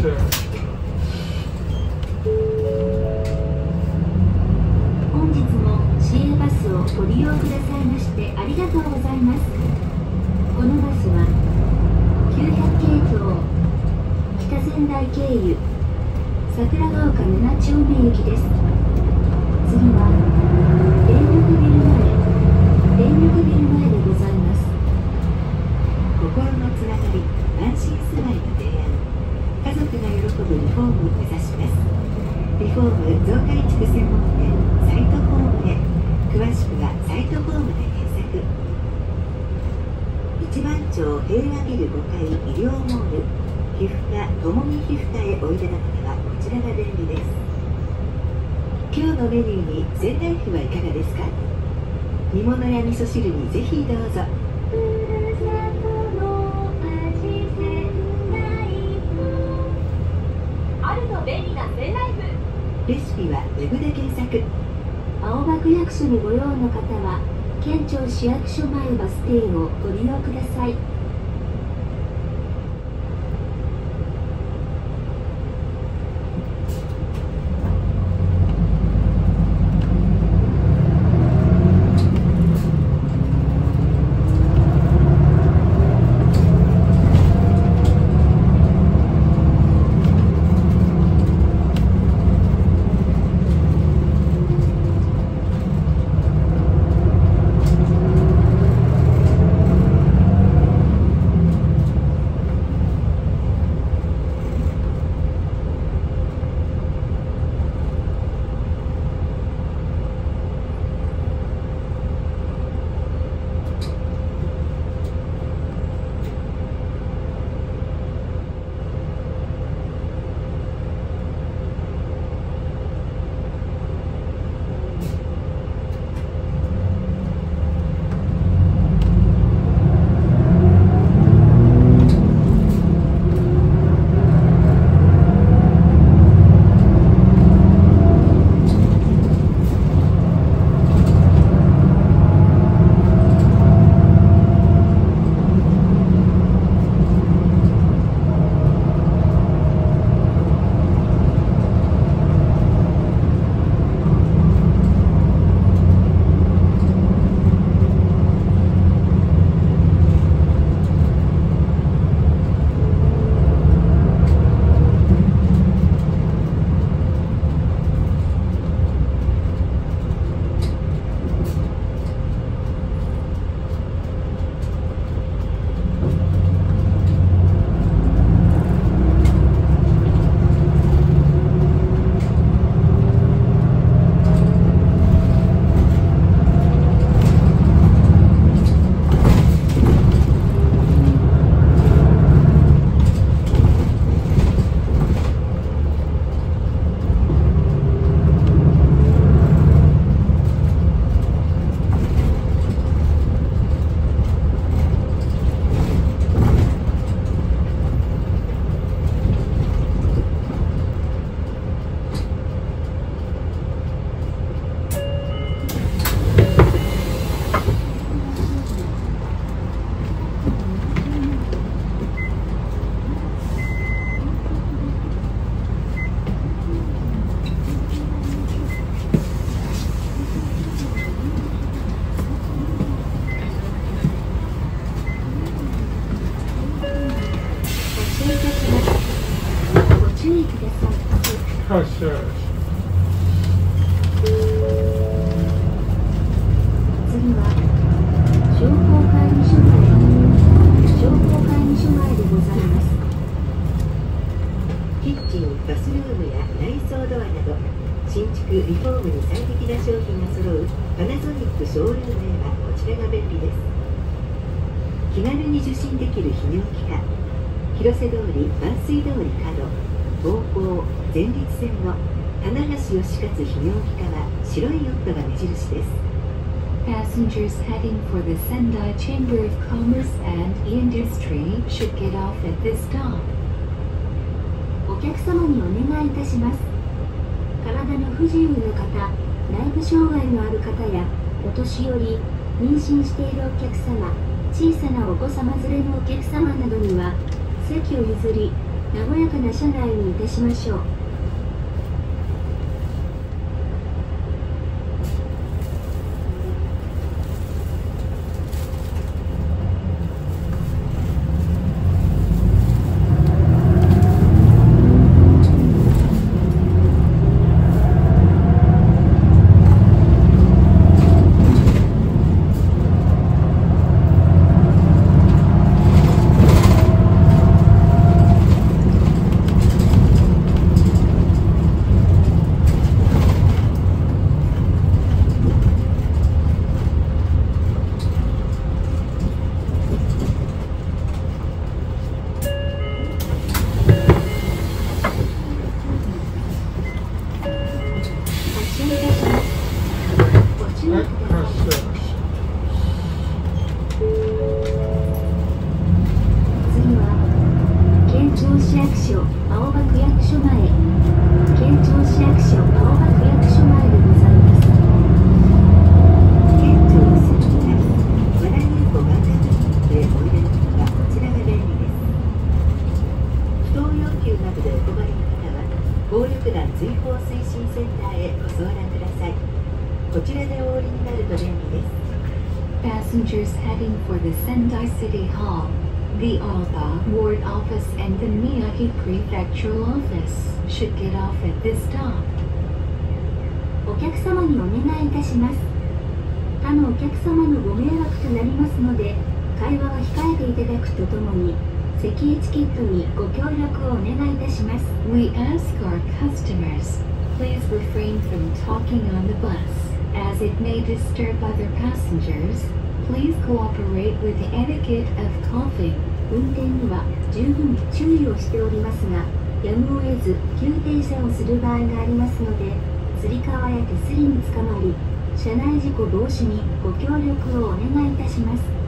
sure. 5階医療モール皮膚科ともみ皮膚科へおいでの方はこちらが便利です。今日のメニューに仙台風はいかがですか？煮物や味噌汁にぜひどうぞ。ふるさとの味仙台あると便利な仙台風レシピはウェブで検索。青葉区役所にご用の方は県庁市役所前バス停をご利用ください。Passengers heading for the Sendai Chamber of Commerce and Industry should get off at this stop. お客様にお願いいたします。体の不自由な方、内部障害のある方や、お年寄り、妊娠しているお客様、小さなお子様連れのお客様などには、席を譲り、和やかな車内にいたしましょうとともに席エチケットにご協力をお願いいたします We ask our customers, please refrain from talking on the bus, as it may disturb other passengers. Please cooperate with the etiquette of coughing. 運転には十分注意をしておりますがやむを得ず急停車をする場合がありますのでつり革や手すりにつかまり車内事故防止にご協力をお願いいたします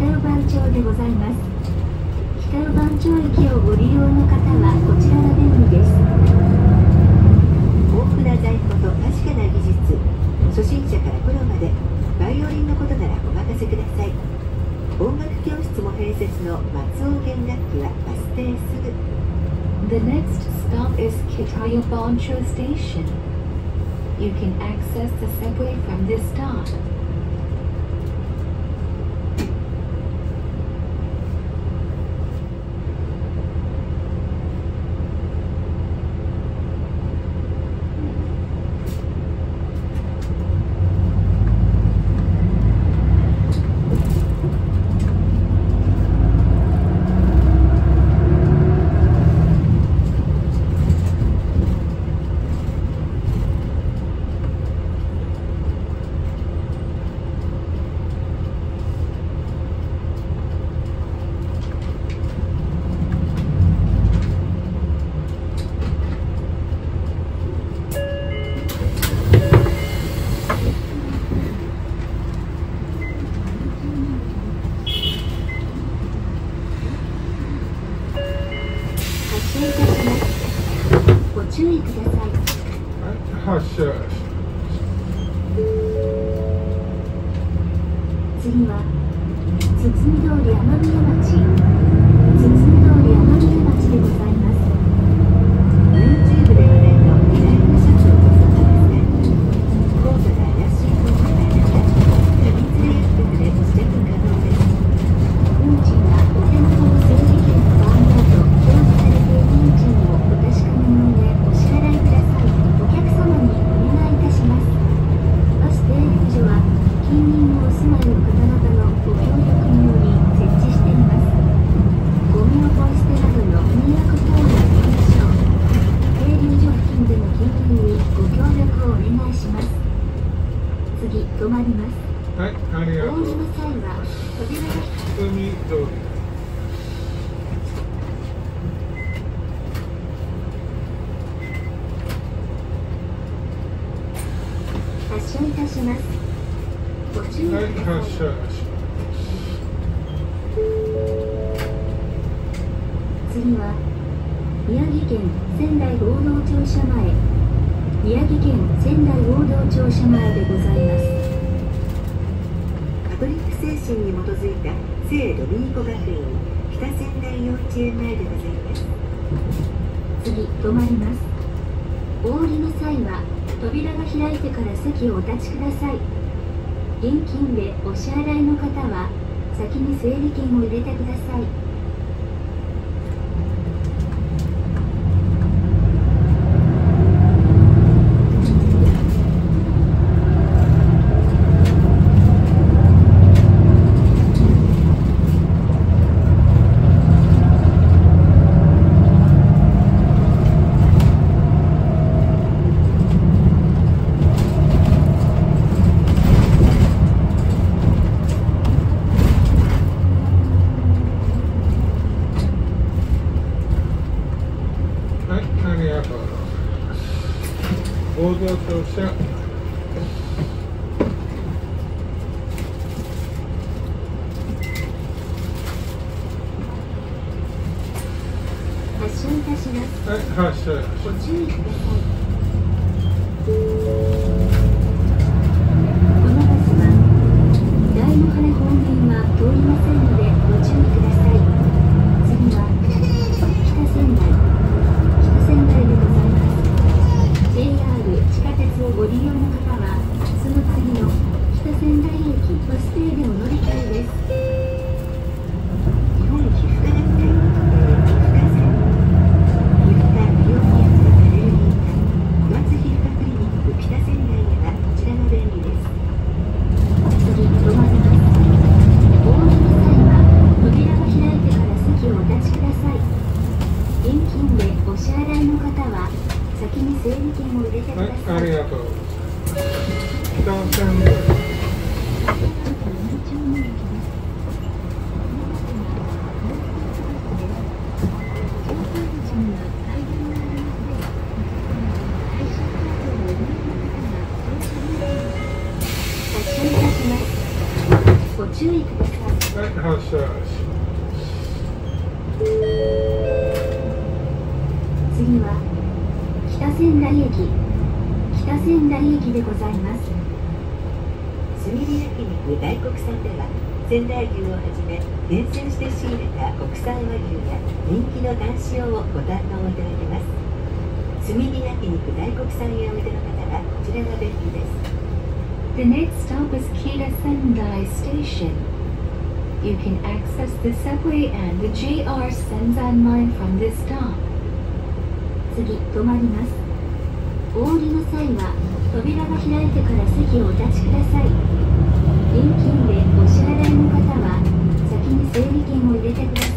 北与番町でございます北与番町駅をご利用の方はこちらが便利です豊富な在庫と確かな技術初心者からプロまでバイオリンのことならお任せください音楽教室も併設の松尾弦楽器はバス停すぐ The next stop is Kitayo Bancho Station. You can access the subway from this stop. 際は扉が開いてから席をお立ちください。現金でお支払いの方は先に整理券を入れてください。注意ください。次は北仙台駅北仙台駅でございます炭火焼肉大国産では仙台牛をはじめ厳選して仕入れた国産和牛や人気の男子用をご堪能いただけます炭火焼肉大国産へお店の方はこちらが便利です The next stop is Kira Sendai Station. You can access the subway and the JR Senzan line from this stop. 次、止まります。お降りの際は、扉が開いてから席をお立ちください。現金でお支払いの方は、先に整理券を入れてください。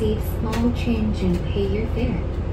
receive small change and pay your fare.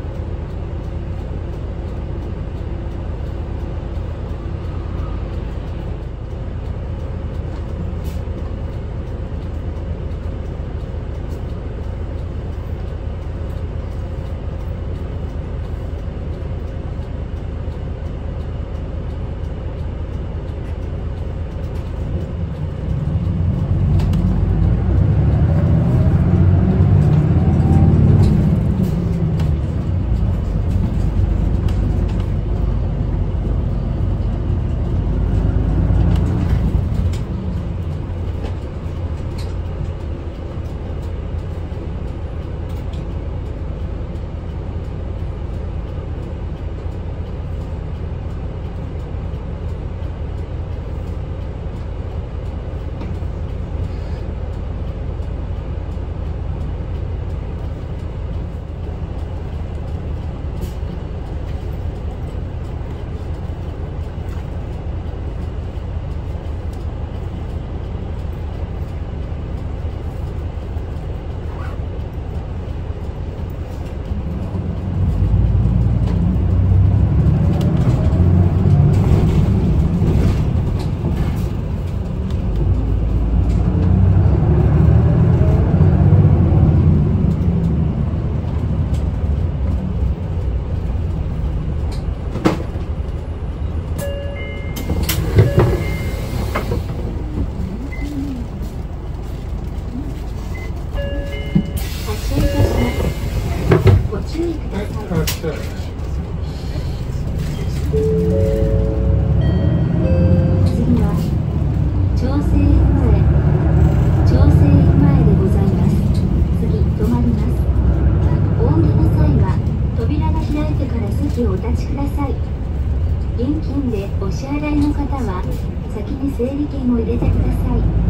お立ちください。現金でお支払いの方は先に整理券を入れてください。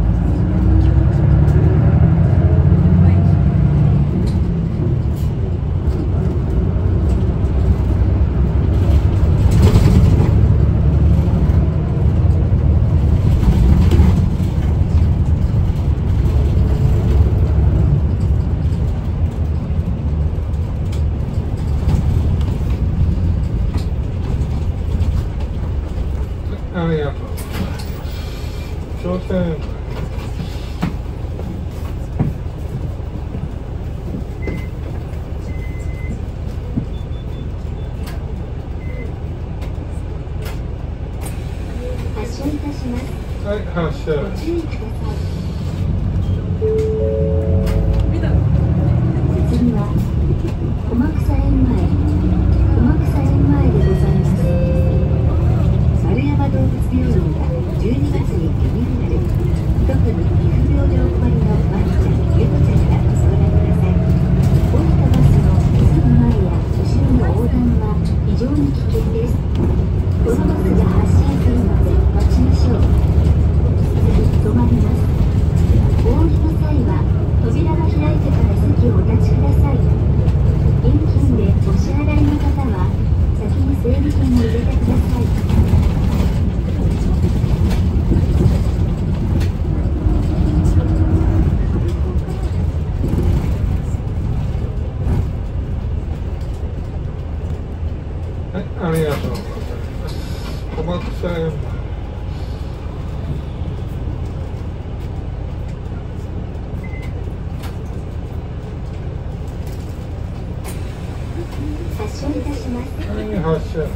発車いたします。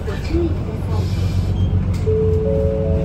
ご注意ください。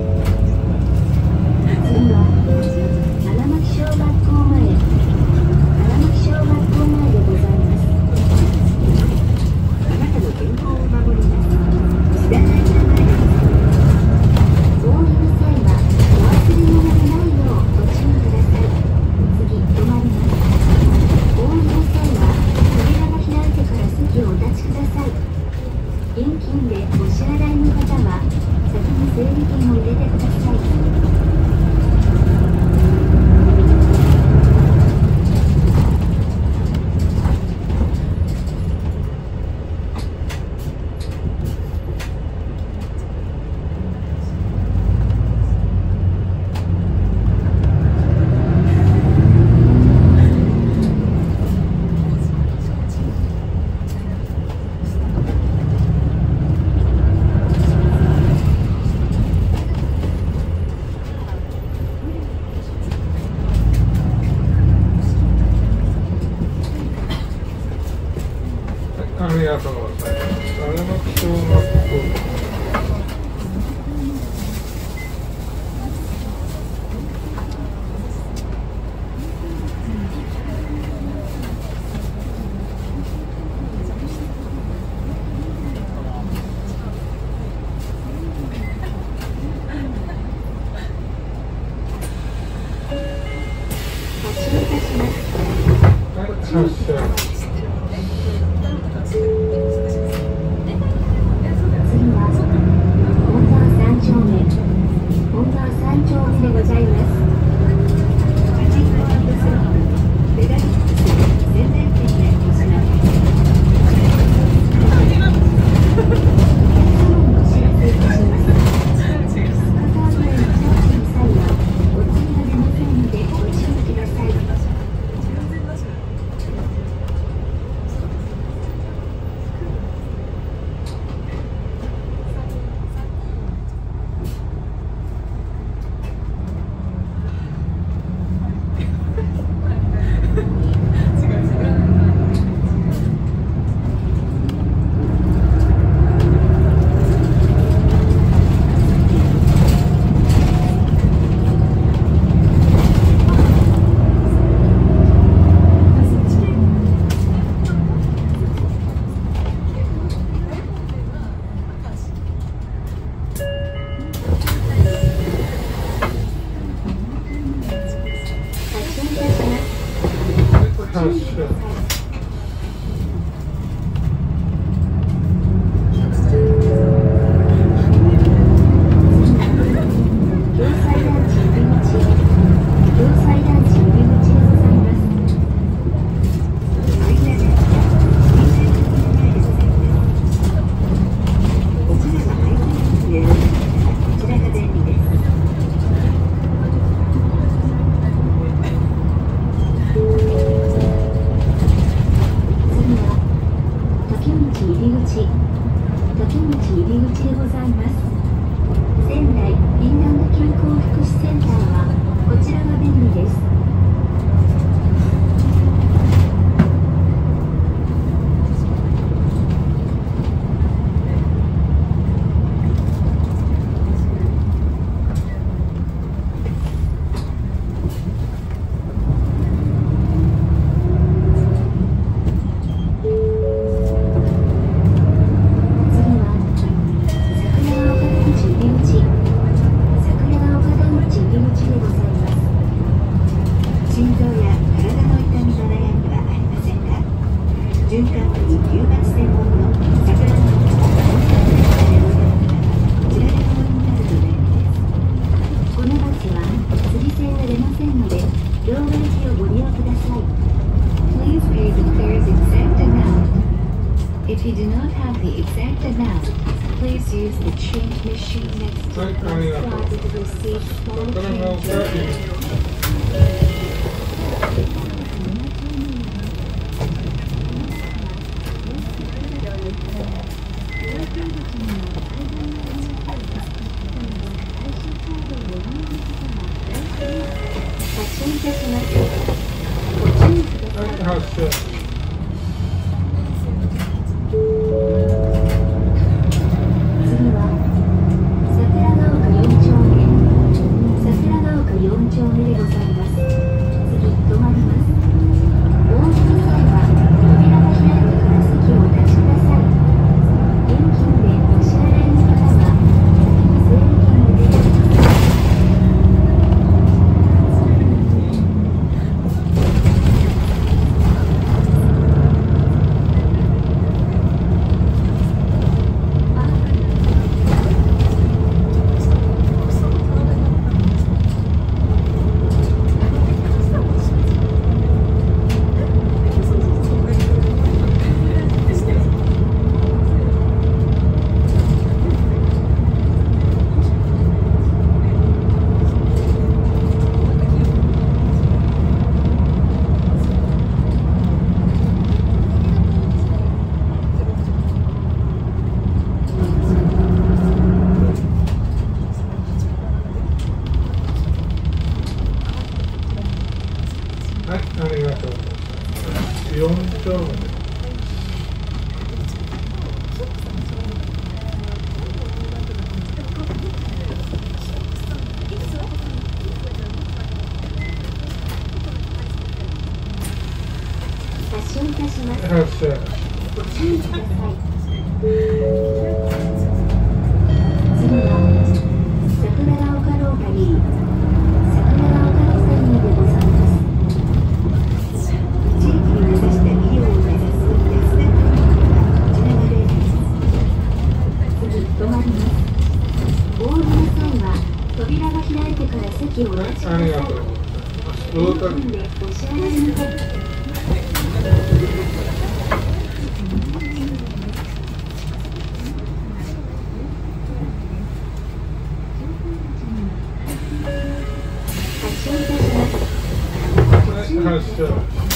Yes, sir.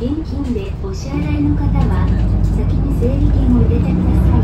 現金でお支払いの方は先に整理券を入れてください。